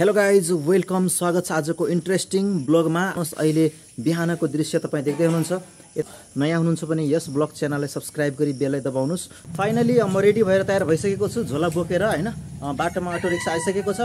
Hello guys welcome स्वागत छ आजको इन्ट्रेस्टिङ ब्लगमा अहिले बिहानको दृश्य तपाईँ देख्दै हुनुहुन्छ। नयाँ हुनुहुन्छ भने यस ब्लग च्यानललाई सब्सक्राइब गरी बेललाई दबाउनुहोस्। फाइनली म रेडी भएर तयार भइसकेको छु झोला बोकेर होइन? बाटोमा अटो रिक्सा आइसकेको छ।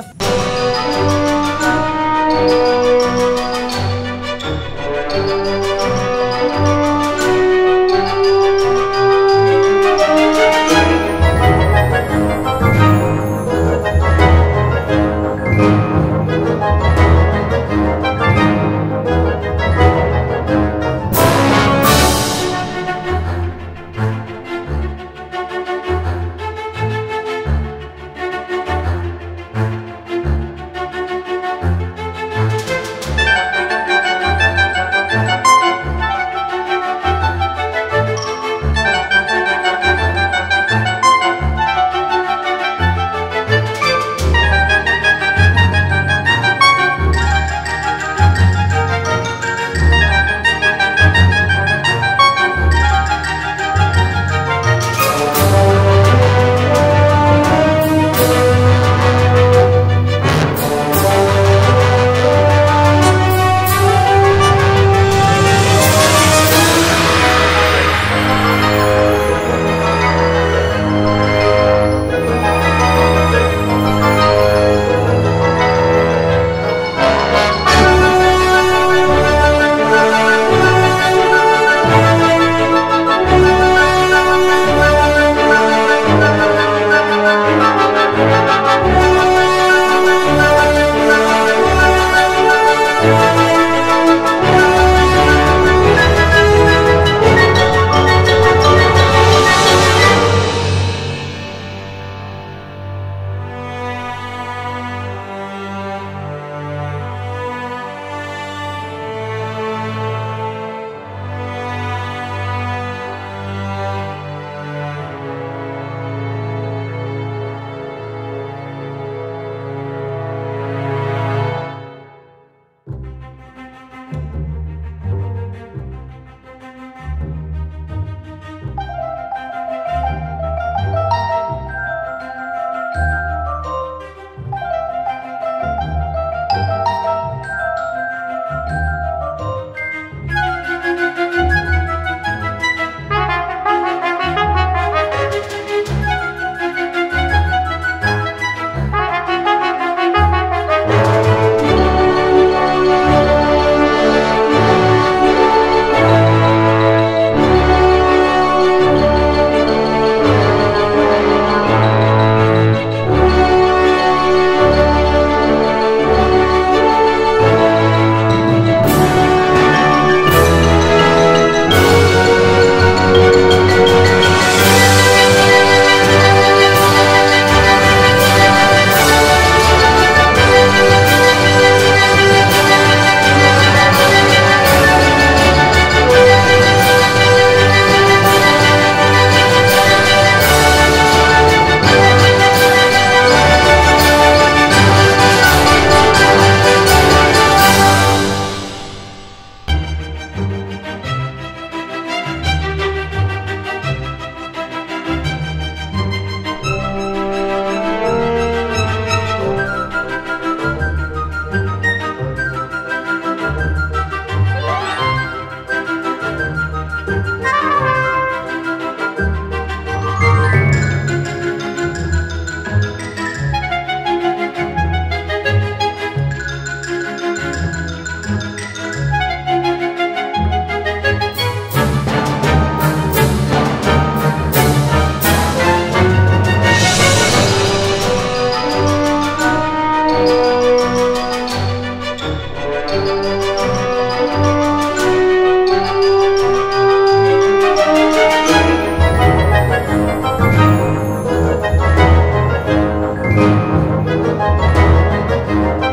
Música